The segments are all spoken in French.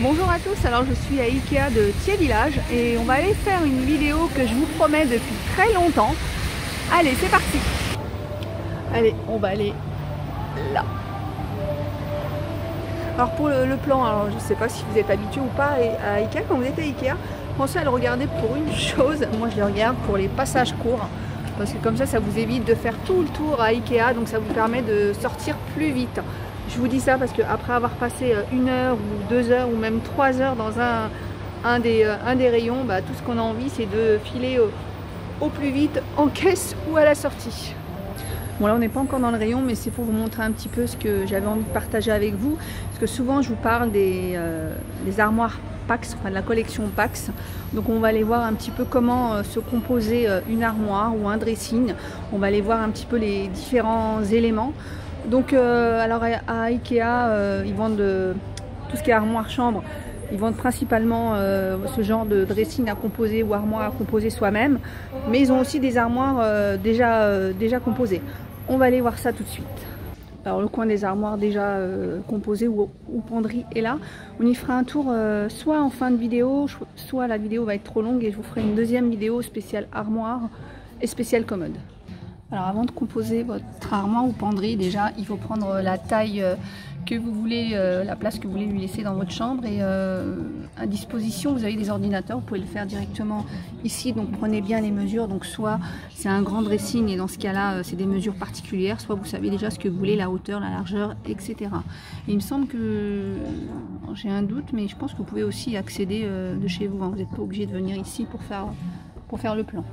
Bonjour à tous, alors je suis à Ikea de Thiers Village et on va aller faire une vidéo que je vous promets depuis très longtemps. Allez, c'est parti Allez, on va aller là. Alors pour le, plan, alors je ne sais pas si vous êtes habitué ou pas à Ikea, quand vous êtes à Ikea, pensez à le regarder pour une chose, moi je le regarde pour les passages courts, parce que comme ça, ça vous évite de faire tout le tour à Ikea, donc ça vous permet de sortir plus vite. Je vous dis ça parce qu'après avoir passé euh, une heure ou deux heures ou même trois heures dans un, un, des, euh, un des rayons, bah, tout ce qu'on a envie c'est de filer au, plus vite en caisse ou à la sortie. Bon là on n'est pas encore dans le rayon mais c'est pour vous montrer un petit peu ce que j'avais envie de partager avec vous. Parce que souvent je vous parle des, euh, armoires Pax, enfin de la collection Pax. Donc on va aller voir un petit peu comment se composer une armoire ou un dressing. On va aller voir un petit peu les différents éléments. Donc, euh, alors à, Ikea, euh, ils vendent tout ce qui est armoire-chambre. Ils vendent principalement euh, ce genre de dressing à composer ou armoire à composer soi-même. Mais ils ont aussi des armoires déjà, déjà composées. On va aller voir ça tout de suite. Alors le coin des armoires déjà composées ou, ou, penderies est là. On y fera un tour soit en fin de vidéo, soit la vidéo va être trop longue et je vous ferai une deuxième vidéo spéciale armoire et spéciale commode. Alors avant de composer votre armoire ou penderie, déjà il faut prendre la taille euh, que vous voulez, euh, la place que vous voulez lui laisser dans votre chambre et euh, à disposition vous avez des ordinateurs, vous pouvez le faire directement ici, donc prenez bien les mesures, donc soit c'est un grand dressing et dans ce cas là c'est des mesures particulières, soit vous savez déjà ce que vous voulez, la hauteur, la largeur, etc. il me semble que, j'ai un doute, mais je pense que vous pouvez aussi accéder de chez vous, hein. vous n'êtes pas obligé de venir ici pour faire, pour faire le plan.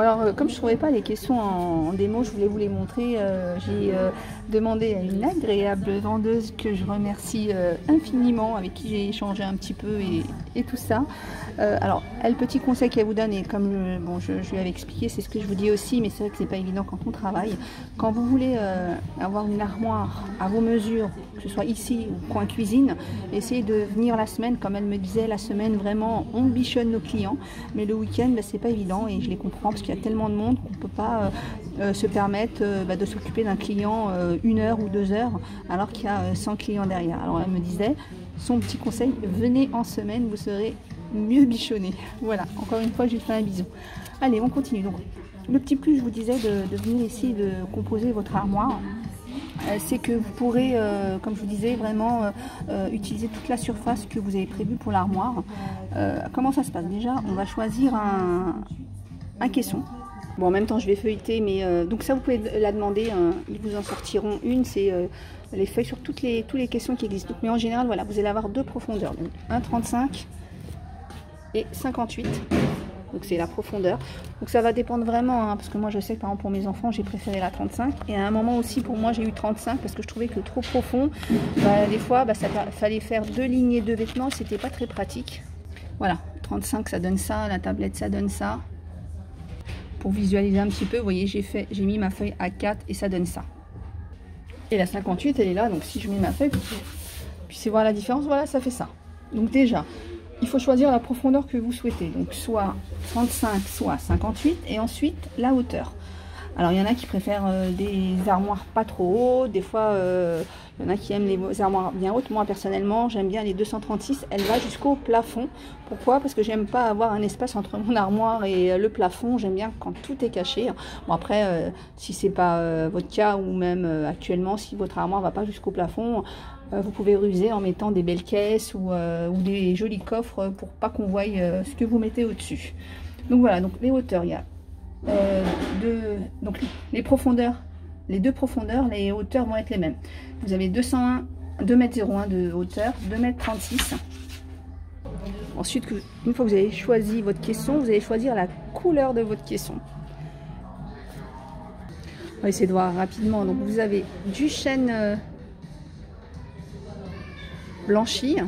Alors, euh, comme je ne trouvais pas les questions en, démo, je voulais vous les montrer. Euh, j'ai euh, demandé à une agréable vendeuse que je remercie infiniment, avec qui j'ai échangé un petit peu et, tout ça. alors, elle, petit conseil qu'elle vous donne, et comme bon, je, lui avais expliqué, c'est ce que je vous dis aussi, mais c'est vrai que c'est pas évident quand on travaille. Quand vous voulez avoir une armoire à vos mesures, que ce soit ici ou coin cuisine, essayez de venir la semaine, comme elle me disait, la semaine vraiment on bichonne nos clients, mais le week-end, bah, c'est pas évident et je les comprends parce qu'il y a tellement de monde qu'on ne peut pas euh, euh, se permettre euh, bah, de s'occuper d'un client une heure ou deux heures alors qu'il y a 100 clients derrière. Alors elle me disait, son petit conseil, venez en semaine, vous serez mieux bichonné. Voilà, encore une fois, j'ai fait un bisou. Allez, on continue. Donc, le petit plus, je vous disais, de, venir ici, de composer votre armoire, c'est que vous pourrez, comme je vous disais, vraiment utiliser toute la surface que vous avez prévue pour l'armoire. comment ça se passe? Déjà, on va choisir un, un caisson. Bon, en même temps, je vais feuilleter, mais euh, donc ça, vous pouvez la demander. Hein. ils vous en sortiront une. C'est euh, les feuilles sur toutes les, tous les questions qui existent. mais en général, voilà, vous allez avoir deux profondeurs. Donc 1,35 et 58. Donc c'est la profondeur. Donc ça va dépendre vraiment, hein, parce que moi je sais que par exemple pour mes enfants j'ai préféré la 35. Et à un moment aussi pour moi j'ai eu 35 parce que je trouvais que trop profond, bah, des fois bah, ça fallait faire deux lignées de vêtements, c'était pas très pratique. Voilà, 35 ça donne ça, la tablette ça donne ça pour visualiser un petit peu, vous voyez, j'ai fait, j'ai mis ma feuille à 4 et ça donne ça. Et la 58, elle est là, donc si je mets ma feuille, puis voir la différence, voilà, ça fait ça. Donc déjà, il faut choisir la profondeur que vous souhaitez. Donc soit 35, soit 58, et ensuite la hauteur. Alors il y en a qui préfèrent euh, des armoires pas trop hautes, des fois euh, il y en a qui aiment les armoires bien hautes. Moi personnellement j'aime bien les 236, elle va jusqu'au plafond. Pourquoi? Parce que j'aime pas avoir un espace entre mon armoire et euh, le plafond, j'aime bien quand tout est caché. Bon après si c'est pas votre cas ou même actuellement si votre armoire va pas jusqu'au plafond, vous pouvez ruser en mettant des belles caisses ou, ou des jolis coffres pour pas qu'on voie ce que vous mettez au-dessus. Donc voilà, donc les hauteurs, il y a euh, donc les profondeurs, les deux profondeurs, les hauteurs vont être les mêmes. Vous avez 201, 2m01 de hauteur, 2m36. Ensuite, une fois que vous avez choisi votre caisson, vous allez choisir la couleur de votre caisson. On va essayer de voir rapidement. Donc vous avez du chêne euh, blanchi,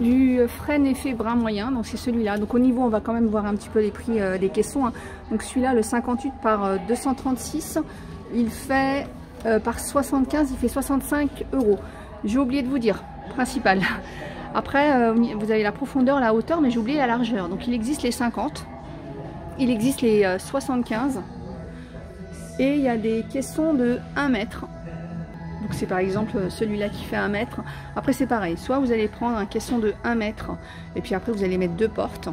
du frein effet brun moyen, donc c'est celui-là. Donc au niveau, on va quand même voir un petit peu les prix euh, des caissons. Hein. Donc celui-là, le 58 par 236, euh, il fait euh, par 75, il fait 65 euros. J'ai oublié de vous dire, principal. Après, vous avez la profondeur, la hauteur, mais j'ai oublié la largeur. Donc il existe les 50, il existe les 75 Et il y a des caissons de 1 mètre. Donc c'est par exemple celui-là qui fait 1 mètre. Après c'est pareil, soit vous allez prendre un caisson de 1 mètre et puis après vous allez mettre deux portes.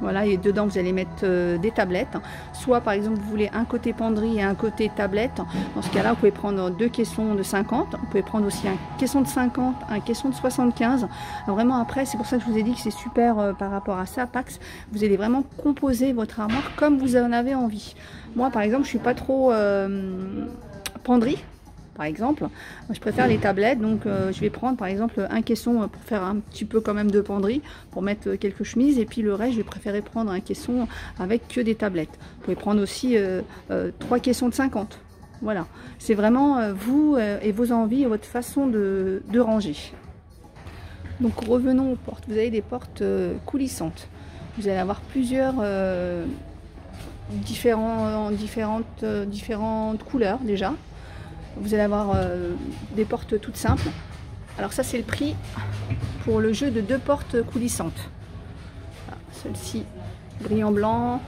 Voilà, et dedans vous allez mettre euh, des tablettes. Soit par exemple vous voulez un côté penderie et un côté tablette. Dans ce cas-là, vous pouvez prendre deux caissons de 50. Vous pouvez prendre aussi un caisson de 50, un caisson de 75. vraiment après, c'est pour ça que je vous ai dit que c'est super euh, par rapport à ça, Pax. Vous allez vraiment composer votre armoire comme vous en avez envie. Moi par exemple, je suis pas trop euh, penderie par exemple. je préfère les tablettes, donc euh, je vais prendre par exemple un caisson pour faire un petit peu quand même de penderie, pour mettre quelques chemises, et puis le reste, je vais préférer prendre un caisson avec que des tablettes. Vous pouvez prendre aussi euh, euh, trois caissons de 50. Voilà, c'est vraiment vous et vos envies et votre façon de, ranger. Donc revenons aux portes. Vous avez des portes coulissantes. Vous allez avoir plusieurs différents, différentes, différentes couleurs déjà. Vous allez avoir euh, des portes toutes simples. Alors ça c'est le prix pour le jeu de deux portes coulissantes. Celle-ci brillant blanc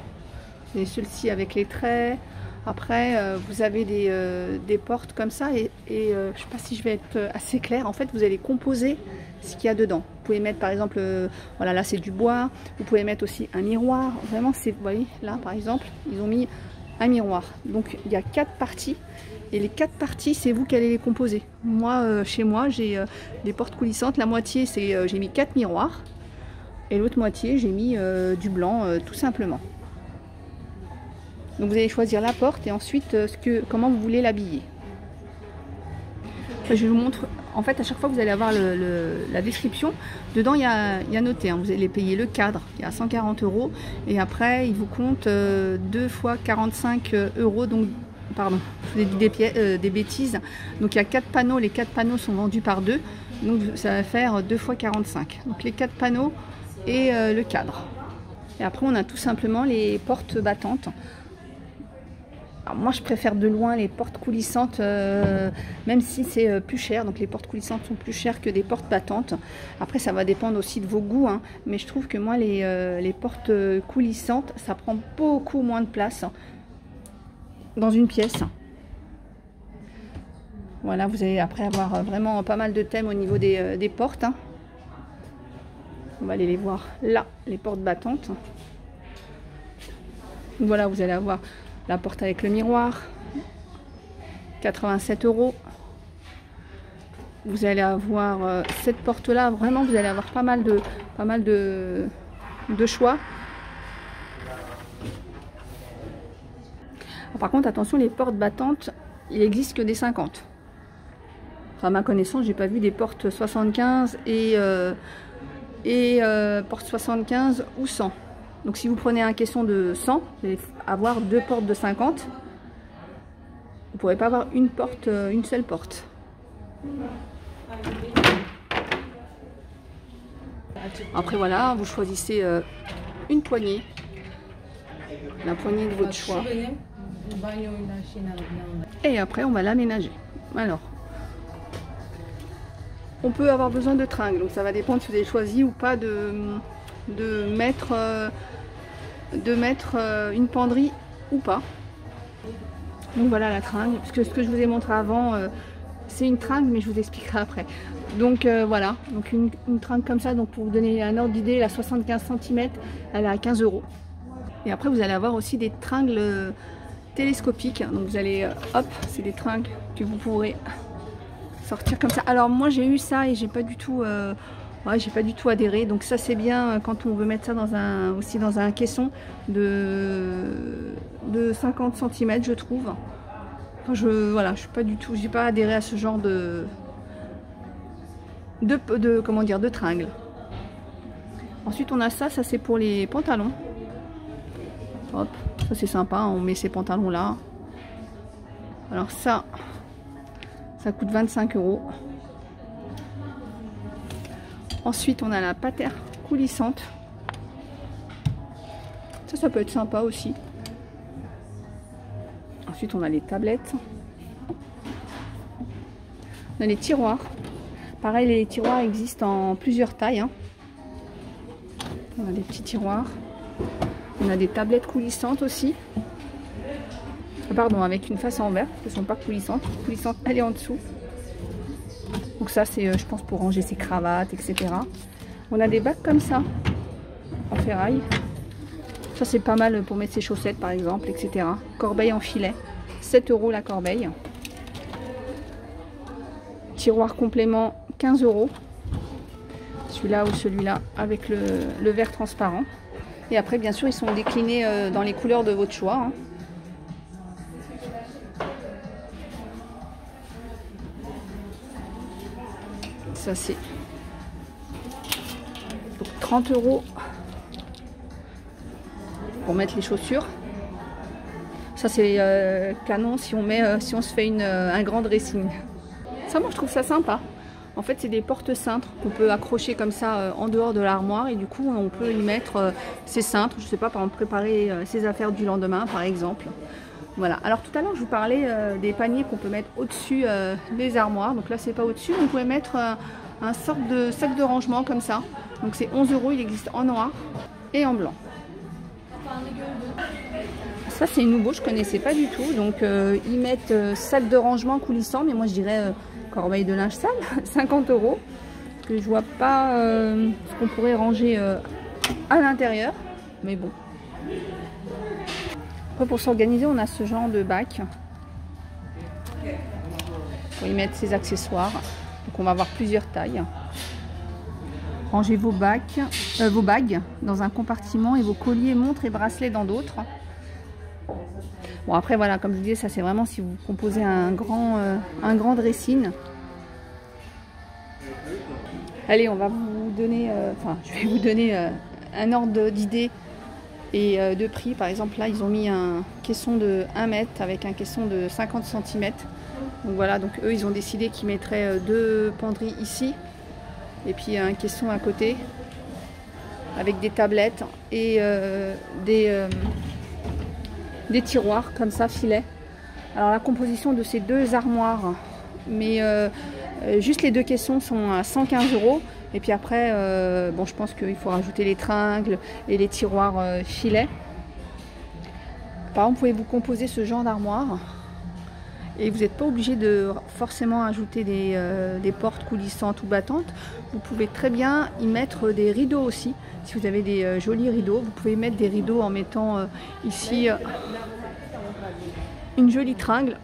et celle-ci avec les traits. Après euh, vous avez des, euh, portes comme ça et, je ne sais pas si je vais être assez claire. En fait vous allez composer ce qu'il y a dedans. Vous pouvez mettre par exemple, voilà là c'est du bois. Vous pouvez mettre aussi un miroir. Vraiment c'est, vous voyez là par exemple ils ont mis un miroir. Donc il y a quatre parties et les quatre parties, c'est vous qui allez les composer. Moi, euh, chez moi, j'ai euh, des portes coulissantes. La moitié, c'est euh, j'ai mis quatre miroirs. Et l'autre moitié, j'ai mis du blanc, tout simplement. Donc vous allez choisir la porte et ensuite ce que, comment vous voulez l'habiller. Je vous montre, en fait à chaque fois vous allez avoir la description, dedans il y a, noté, hein. vous allez payer le cadre qui est à 140 euros et après il vous compte 2 fois 45 euros, donc pardon, euh, des, bêtises. Donc il y a quatre panneaux, les quatre panneaux sont vendus par deux. Donc ça va faire 2 fois 45. Donc les quatre panneaux et euh, le cadre. Et après on a tout simplement les portes battantes. Moi je préfère de loin les portes coulissantes, euh, même si c'est plus cher. Donc les portes coulissantes sont plus chères que des portes battantes. Après ça va dépendre aussi de vos goûts. Hein. Mais je trouve que moi les portes coulissantes, ça prend beaucoup moins de place dans une pièce. Voilà, vous allez après avoir vraiment pas mal de thèmes au niveau des, euh, portes. Hein. On va aller les voir là, les portes battantes. Voilà, vous allez avoir la porte avec le miroir, 87 euros. Vous allez avoir euh, cette porte-là, vraiment, vous allez avoir pas mal de choix. Par contre, attention, les portes battantes, il n'existe que des 50. À ma connaissance, j'ai pas vu des portes 75 et, euh, et euh, portes 75 ou 100. Donc si vous prenez un caisson de 100, vous allez avoir deux portes de 50. Vous ne pourrez pas avoir une porte, euh, une seule porte. Après voilà, vous choisissez une poignée, la poignée de votre choix. Et après, on va l'aménager. Alors, on peut avoir besoin de tringles. Donc ça va dépendre si vous avez choisi ou pas de, de mettre, euh, de mettre euh, une penderie ou pas. Donc voilà la tringle. Parce que ce que je vous ai montré avant, euh, c'est une tringle, mais je vous expliquerai après. Donc voilà, une, tringle comme ça, donc pour vous donner un ordre d'idée, la 75 cm, elle est à 15 euros. Et après, vous allez avoir aussi des tringles télescopique. Donc vous allez, hop, c'est des tringles que vous pourrez sortir comme ça. Alors moi j'ai eu ça et j'ai pas du tout, euh, j'ai pas du tout adhéré. Donc ça c'est bien euh, quand on veut mettre ça dans un, aussi dans un caisson de, de 50 cm je trouve. je, voilà, je suis pas du tout, j'ai pas adhéré à ce genre de, de, de comment dire, de tringles. Ensuite on a ça, ça c'est pour les pantalons. Hop, ça c'est sympa, on met ces pantalons là. Alors ça, ça coûte 25 euros. Ensuite on a la patère coulissante. Ça, ça peut être sympa aussi. Ensuite on a les tablettes. On a les tiroirs. Pareil, les tiroirs existent en plusieurs tailles. Hein. On a des petits tiroirs. On a des tablettes coulissantes aussi. Pardon, avec une face en verre, parce qu'elles sont pas coulissantes. Coulissante, elle est en dessous. Donc ça, c'est, euh, je pense, pour ranger ses cravates, etc. On a des bacs comme ça, en ferraille. Ça, c'est pas mal pour mettre ses chaussettes, par exemple, etc. Corbeille en filet. 7 euros la corbeille. Tiroir complément, 15 euros. Celui-là ou celui-là, avec le, verre transparent. Et après, bien sûr, ils sont déclinés euh, dans les couleurs de votre choix. Hein. Ça, c'est 30 euros pour mettre les chaussures. Ça c'est euh, canon si on, met, euh, si on se fait une, euh, un grand dressing. Ça moi je trouve ça sympa. En fait c'est des porte-cintres qu'on peut accrocher comme ça en dehors de l'armoire et du coup on peut y mettre ses cintres. Je sais pas par exemple préparer ses affaires du lendemain par exemple. Voilà. Alors tout à l'heure je vous parlais des paniers qu'on peut mettre au-dessus des armoires. Donc là c'est pas au-dessus. On pouvait mettre un sorte de sac de rangement comme ça. Donc c'est 11 euros. Il existe en noir et en blanc. Ça c'est nouveau, je connaissais pas du tout. Donc euh, ils mettent euh, sac de rangement coulissant, mais moi je dirais euh, corbeille de linge sale, 50 euros. Que je vois pas ce qu'on pourrait ranger à l'intérieur, mais bon. Après pour s'organiser, on a ce genre de bac pour y mettre ses accessoires. Donc on va avoir plusieurs tailles. Rangez vos bacs, euh, vos bagues dans un compartiment et vos colliers, montres et bracelets dans d'autres. Bon après voilà, comme je vous disais, ça c'est vraiment si vous composez un grand, euh, dressing. Allez, on va vous donner, euh, enfin je vais vous donner un ordre d'idée et de prix. Par exemple là, ils ont mis un caisson de 1 mètre avec un caisson de 50 cm. Donc voilà, donc eux ils ont décidé qu'ils mettraient deux penderies ici et puis un caisson à côté avec des tablettes et euh, des, euh, des tiroirs comme ça, filet. Alors la composition de ces deux armoires, mais euh, juste les deux caissons sont à 115 euros. Et puis après, bon, je pense qu'il faut rajouter les tringles et les tiroirs filets. Par exemple, pouvez-vous composer ce genre d'armoire et vous n'êtes pas obligé de forcément ajouter euh, des, portes coulissantes ou battantes. Vous pouvez très bien y mettre des rideaux aussi. Si vous avez des euh, jolis rideaux, vous pouvez mettre des rideaux en mettant euh, ici une jolie tringle.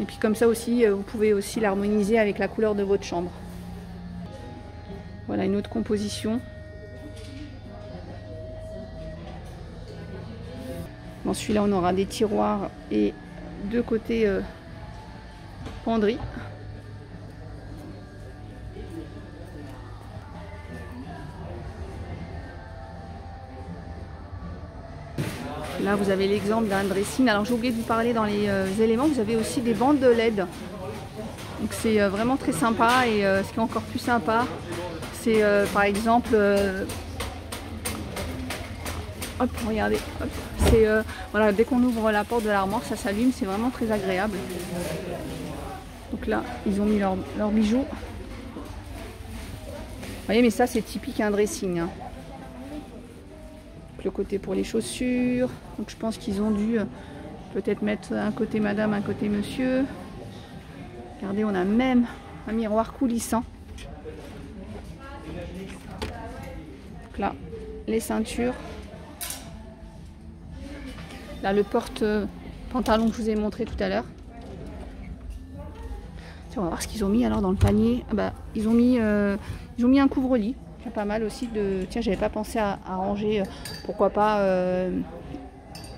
Et puis comme ça aussi, vous pouvez aussi l'harmoniser avec la couleur de votre chambre. Voilà une autre composition. Dans celui-là, on aura des tiroirs et deux côtés euh, penderies. Là, vous avez l'exemple d'un dressing. Alors, j'ai oublié de vous parler dans les euh, éléments. Vous avez aussi des bandes de LED. Donc, c'est euh, vraiment très sympa. Et ce qui est encore plus sympa, c'est par exemple Hop, regardez, C'est euh, voilà, dès qu'on ouvre la porte de l'armoire, ça s'allume, c'est vraiment très agréable. Donc là, ils ont mis leurs bijoux. Vous voyez, mais ça c'est typique un dressing. Hein. Le côté pour les chaussures. Je pense qu'ils ont dû euh, peut-être mettre un côté madame, un côté monsieur. Regardez, on a même un miroir coulissant. Donc là, les ceintures. Là, le porte-pantalon que je vous ai montré tout à l'heure. On va voir ce qu'ils ont mis alors dans le panier. Ah bah, ils, ont mis, euh, ils ont mis un couvre-lit. Pas mal aussi de. Tiens, j'avais pas pensé à, ranger, euh, pourquoi pas, euh,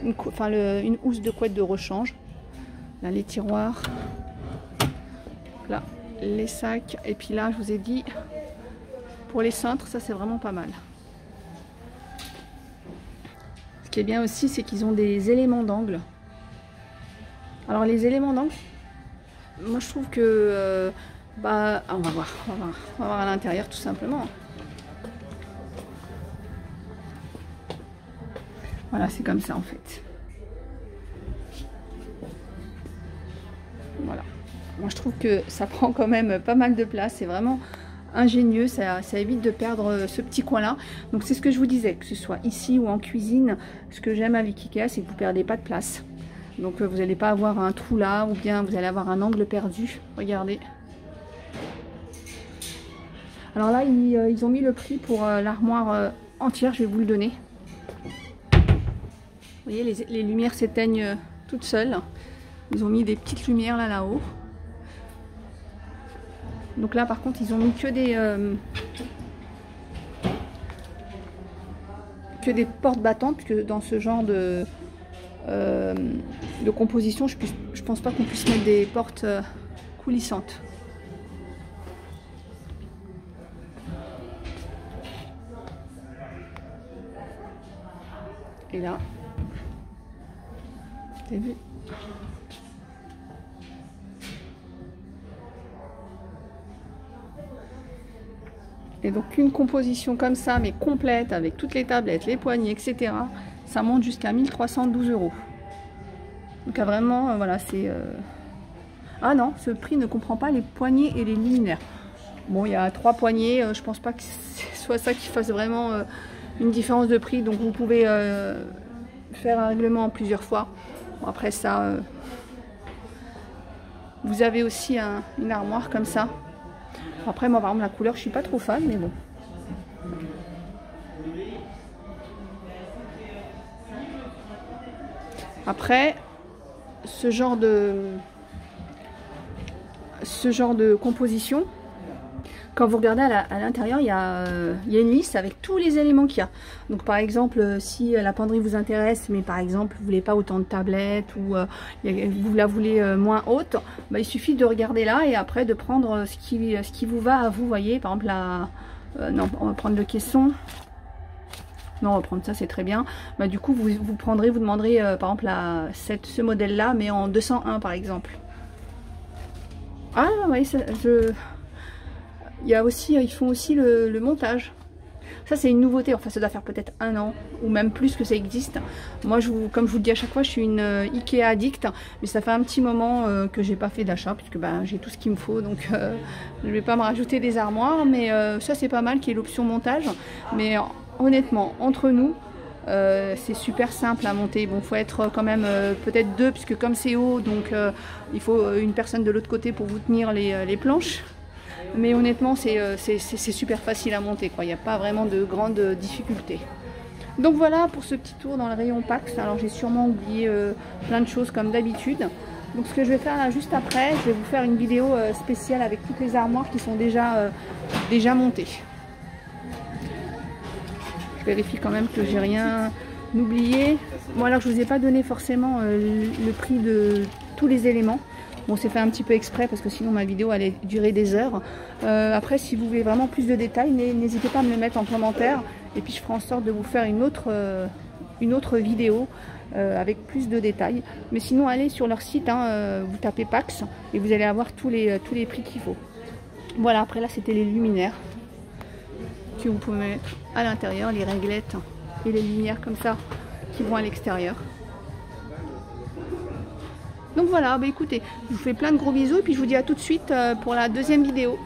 une, enfin, une housse de couette de rechange. Là, les tiroirs. Là, les sacs. Et puis là, je vous ai dit, pour les cintres, ça c'est vraiment pas mal. Ce qui est bien aussi, c'est qu'ils ont des éléments d'angle. Alors les éléments d'angle, moi je trouve que... Euh, bah, ah, on va voir, on va voir, à l'intérieur tout simplement. Voilà, c'est comme ça en fait. Voilà. Moi je trouve que ça prend quand même pas mal de place. C'est vraiment ingénieux, ça, évite de perdre euh, ce petit coin là. Donc c'est ce que je vous disais, que ce soit ici ou en cuisine, ce que j'aime avec Ikea c'est que vous ne perdez pas de place. Donc euh, vous n'allez pas avoir un trou là ou bien vous allez avoir un angle perdu. Regardez. Alors là ils, euh, ont mis le prix pour l'armoire entière, je vais vous le donner. Vous voyez les, lumières s'éteignent toutes seules. Ils ont mis des petites lumières là là-haut. Donc là par contre ils ont mis que des euh, que des portes battantes puisque dans ce genre de euh, composition je, pense pas qu'on puisse mettre des portes euh, coulissantes. Et là, Et donc une composition comme ça, mais complète, avec toutes les tablettes, les poignées, etc., ça monte jusqu'à 1312 euros. Donc vraiment, euh, voilà, c'est... Euh, ah non, ce prix ne comprend pas les poignées et les luminaires. Bon, il y a trois poignées, euh, je pense pas que ce soit ça qui fasse vraiment une différence de prix. Donc vous pouvez faire un règlement plusieurs fois. Après ça, vous avez aussi une armoire comme ça après, moi, par exemple, la couleur, je suis pas trop fan, mais bon. Après, ce genre de ce genre de composition, quand vous regardez à l'intérieur, il, euh, il, y a une liste avec tous les éléments qu'il y a. Donc par exemple, euh, si la penderie vous intéresse, mais par exemple, vous voulez pas autant de tablettes ou euh, vous la voulez moins haute, bah, il suffit de regarder là et après de prendre ce qui, vous va à vous. voyez, par exemple, la, non, on va prendre le caisson. Non, on va prendre ça, c'est très bien. Bah, du coup, vous, prendrez, vous demanderez par exemple cette, ce modèle-là, mais en 201 par exemple. Ah, oui, je... Il y a aussi, ils font aussi le, montage. Ça c'est une nouveauté, enfin ça doit faire peut-être un an ou même plus que ça existe. Moi je vous, comme je vous le dis à chaque fois, je suis une euh, Ikea addict, mais ça fait un petit moment euh, que j'ai pas fait d'achat puisque ben, j'ai tout ce qu'il me faut, donc euh, je vais pas me rajouter des armoires, mais ça c'est pas mal qui est l'option montage. Mais honnêtement, entre nous, c'est super simple à monter. Bon, faut être quand même peut-être deux, puisque comme c'est haut, donc il faut une personne de l'autre côté pour vous tenir les planches. Mais honnêtement, euh, c'est super facile à monter. Il n'y a pas vraiment de grandes difficultés. Donc voilà pour ce petit tour dans le rayon Pax. Alors j'ai sûrement oublié euh, plein de choses comme d'habitude. Donc ce que je vais faire là juste après, je vais vous faire une vidéo euh, spéciale avec toutes les armoires qui sont déjà, déjà montées. Je vérifie quand même que j'ai rien oublié. Bon alors je ne vous ai pas donné forcément le prix de tous les éléments. Bon, c'est fait un petit peu exprès parce que sinon ma vidéo allait durer des heures. Euh, après, si vous voulez vraiment plus de détails, n'hésitez pas à me le mettre en commentaire. Et puis je ferai en sorte de vous faire une autre, euh, vidéo euh, avec plus de détails. Mais sinon, allez sur leur site, hein, vous tapez Pax et vous allez avoir tous les, tous les prix qu'il faut. Voilà, après là, c'était les luminaires que vous pouvez mettre à l'intérieur, les réglettes et les lumières comme ça qui vont à l'extérieur. Donc voilà, bah écoutez, je vous fais plein de gros bisous et puis je vous dis à tout de suite euh, pour la deuxième vidéo.